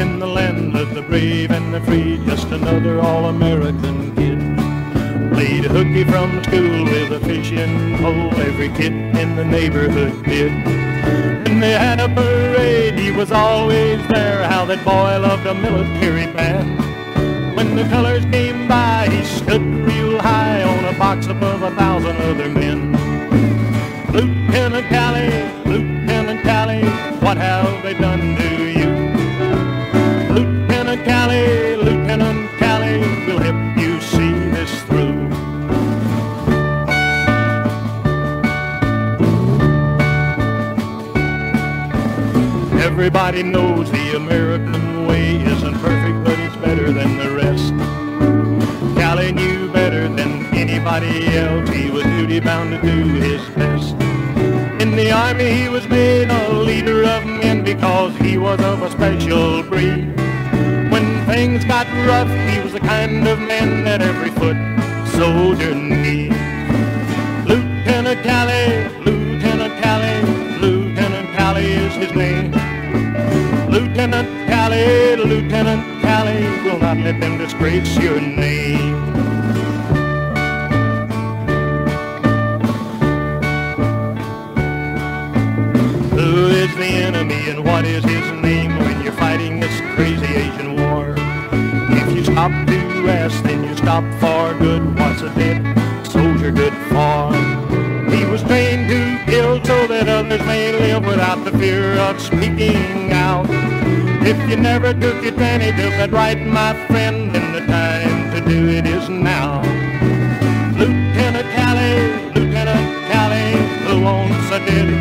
in the land of the brave and the free, just another all-American kid. Played hooky from school with a fishing pole, every kid in the neighborhood did. When they had a parade, he was always there, how that boy loved a military band. When the colors came by, he stood real high on a box above a thousand other men. Lieutenant Calley, Lieutenant Calley, what have Everybody knows the American way isn't perfect, but it's better than the rest. Calley knew better than anybody else. He was duty bound to do his best. In the army, he was made a leader of men because he was of a special breed. When things got rough, he was the kind of man that every foot soldier needs. Lieutenant Calley, Lieutenant Calley, Lieutenant Calley, will not let them disgrace your name. Who is the enemy and what is his name when you're fighting this crazy Asian war? If you stop to ask, then you stop for good. What's a dead soldier good for? He was trained to kill so that others may live without the fear of speaking out. If you never took advantage of it right, my friend, then the time to do it is now. Lieutenant Calley, Lieutenant Calley, who wants a dinner?